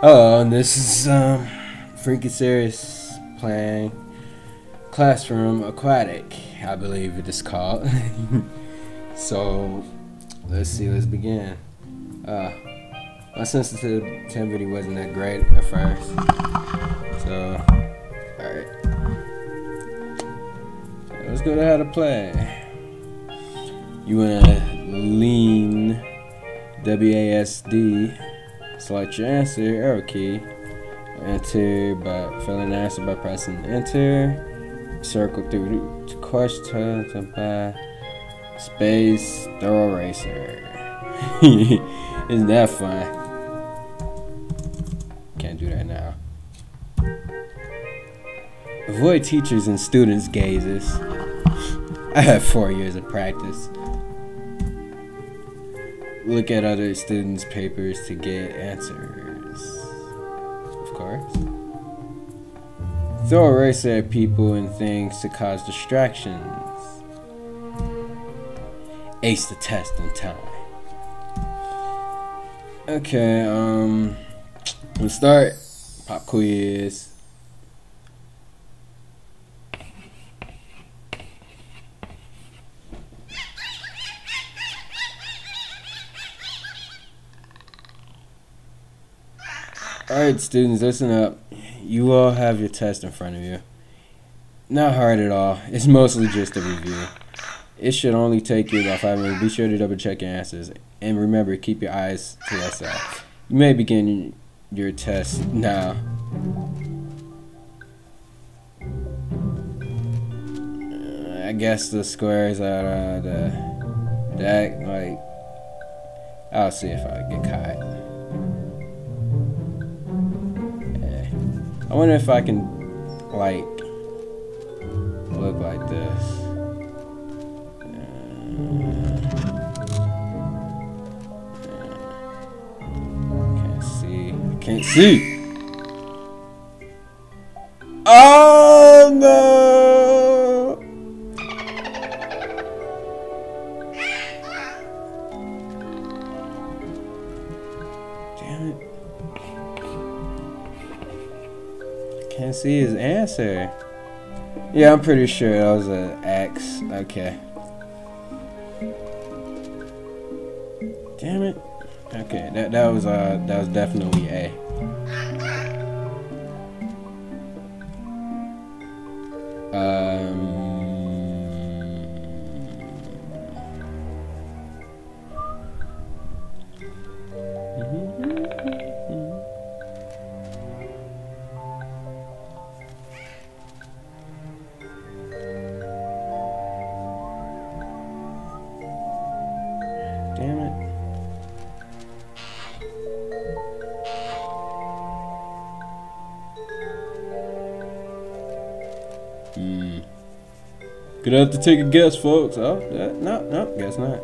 Hello, and this is um, Freaking Serious playing Classroom Aquatic, I believe it is called. so, let's see, let's begin. Uh, my sensitivity wasn't that great at first, so, alright. let's go to how to play. You wanna lean WASD Select your answer, arrow key. Enter by filling the answer by pressing enter. Circle through to question by space throw eraser. Isn't that fun? Can't do that now. Avoid teachers and students' gazes. I have four years of practice look at other students' papers to get answers. Of course. Throw eraser at people and things to cause distractions. Ace the test in time. Okay, um, let's start. Pop quiz. Alright, students, listen up. You all have your test in front of you. Not hard at all. It's mostly just a review. It should only take you about five minutes. Be sure to double check your answers. And remember, keep your eyes to yourself. You may begin your test now. I guess the squares are uh, the deck. Like, I'll see if I get caught. I wonder if I can, like, look like this. Uh, can't see. I can't see. Answer. Yeah, I'm pretty sure that was an X. Okay. Damn it. Okay, that that was uh that was definitely A. Hmm. Gonna have to take a guess, folks. Oh, no, no, guess not.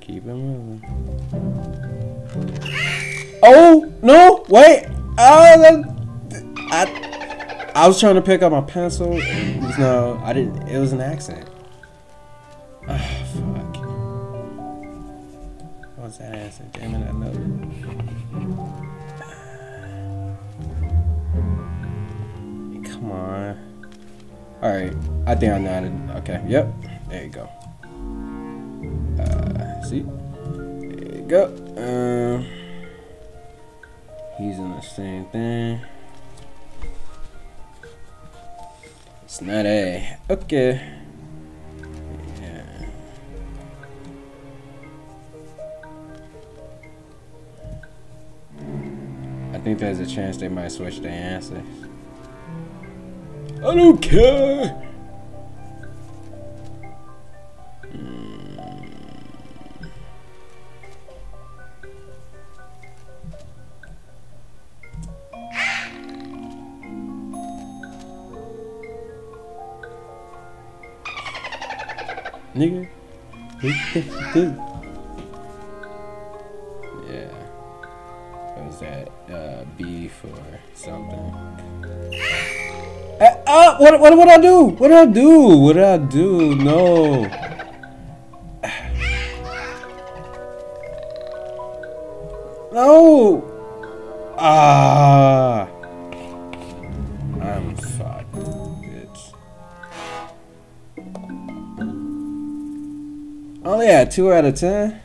Keep it moving. Oh no! Wait! Oh, I I was trying to pick up my pencil. No, I didn't. It was an accent. What's that accent? Damn it, I know. Come on. All right, I think I know. How to, okay, yep. There you go. Uh, see. There you go. Um. He's in the same thing. It's not A. Okay. Think there's a chance they might switch their answers. I don't care! Hmm. Nigga. yeah. What is that? Uh, beef or something. Uh, uh, what, what, what did I do? What did I do? What did I do? No. No. Ah. I'm fucked, bitch. Oh yeah, two out of ten.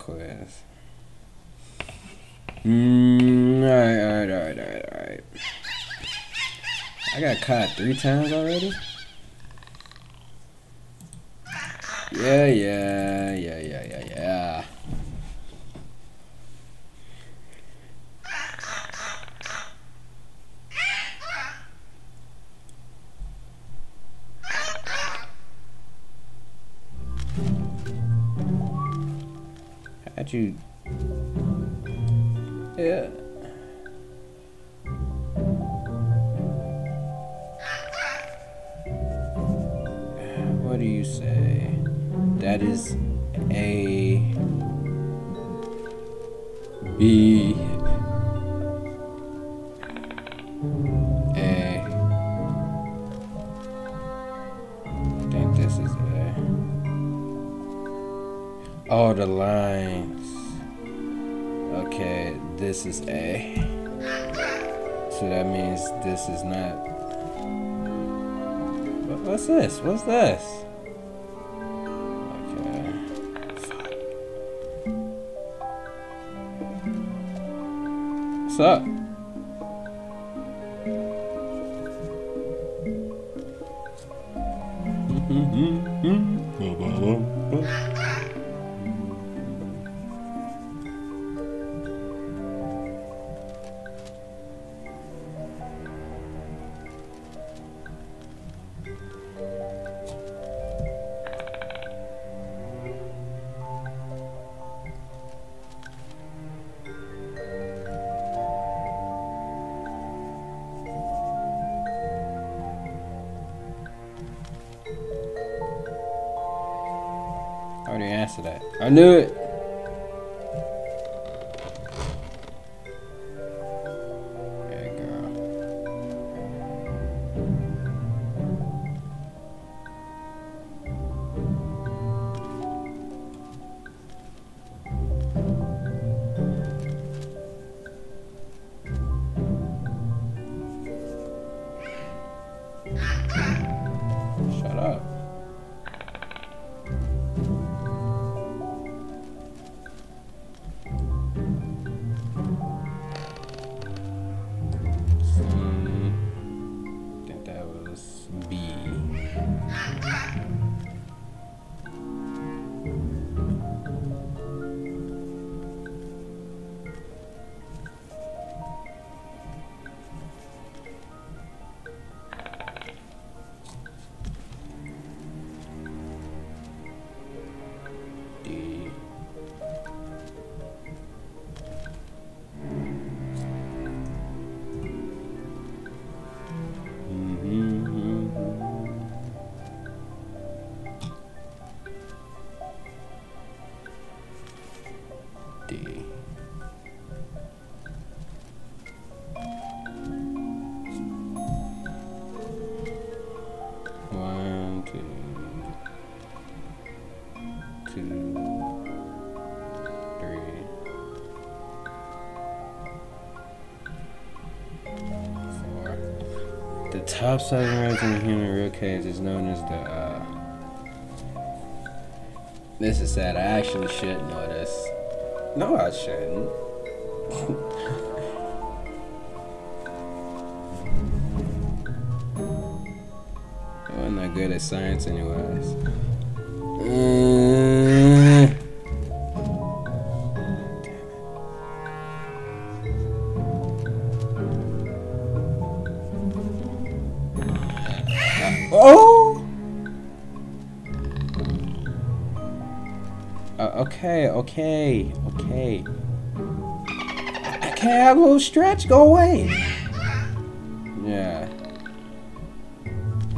Quiz. Mm, alright, alright, alright, alright, alright. I got caught three times already? Yeah, yeah, yeah, yeah, yeah, yeah. How'd you... Yeah. What do you say? That is a B A I think this is A Oh the lines Okay this is A so that means this is not What's this? What's this? Okay. What's up? I knew it. Shut up. Top seven ribs in the human rib cage is known as the. Uh, this is sad. I actually should know this. No, I shouldn't. I wasn't that good at science, anyways. Uh, okay, okay, okay. I can't have a little stretch. Go away. Yeah.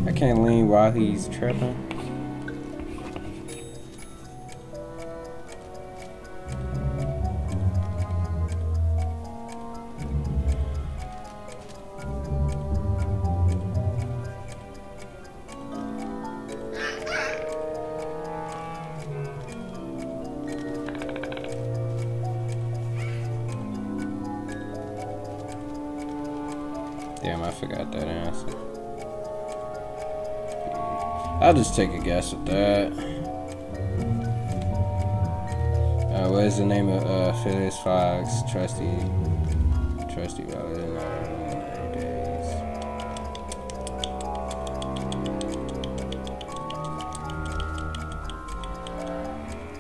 I can't lean while he's tripping. Damn, I forgot that answer. I'll just take a guess at that. Uh, what is the name of uh, Phileas Fogg's trusty, trusty relative in our days?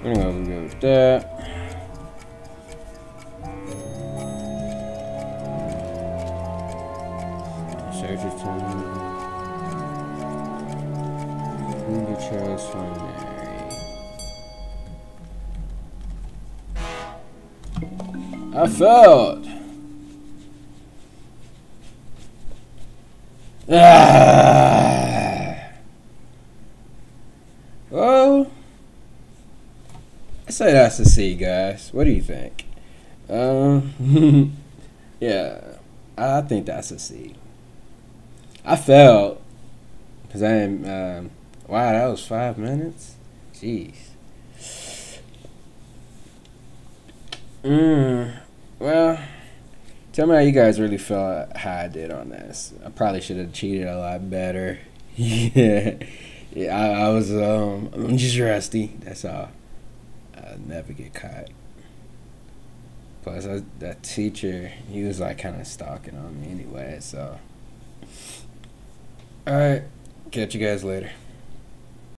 We're gonna go with that. Search it to who you Mary. I failed. Ah. Well, I say that's a C, guys. What do you think? Um, yeah, I think that's a C. I failed because I am. Um, wow, that was five minutes. Jeez. Mm, well, tell me how you guys really felt how I did on this. I probably should have cheated a lot better. yeah, yeah. I, I was um, I'm just rusty. That's all. I'll never get caught. Plus, I, that teacher, he was like kind of stalking on me anyway. So, all right, catch you guys later.